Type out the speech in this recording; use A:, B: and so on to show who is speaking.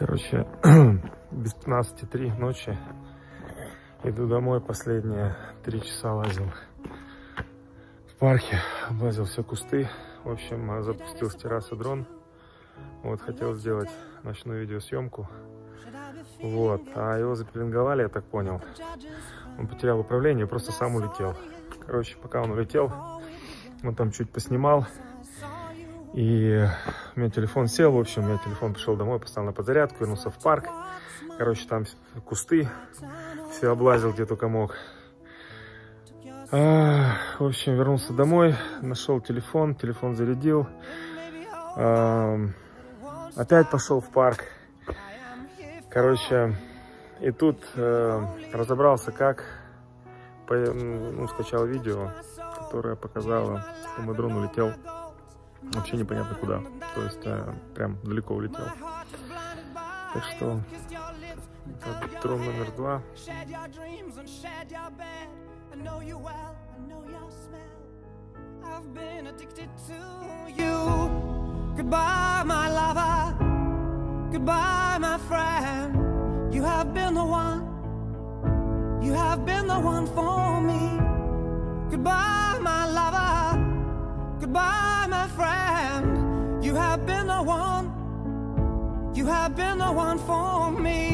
A: Короче, без 15.3 ночи иду домой. Последние три часа лазил в парке, облазил все кусты. В общем, запустил с террасы дрон. Вот, хотел сделать ночную видеосъемку. Вот, а его запеленговали, я так понял. Он потерял управление, просто сам улетел. Короче, пока он улетел, он там чуть поснимал. И у меня телефон сел, в общем, у меня телефон пришел домой, поставил на подзарядку, вернулся в парк. Короче, там кусты, все облазил где только мог. А, в общем, вернулся домой, нашел телефон, телефон зарядил. А, опять пошел в парк. Короче, и тут э, разобрался, как по, ну, скачал видео, которое показало, что мой дрон улетел вообще непонятно куда. То есть э, прям далеко улетел. Так что это дрон номер два. Goodbye, my lover. Goodbye, my friend. You have been the one. You have been the one for me. Goodbye. Goodbye, my friend. You have been the one. You have been the one for me.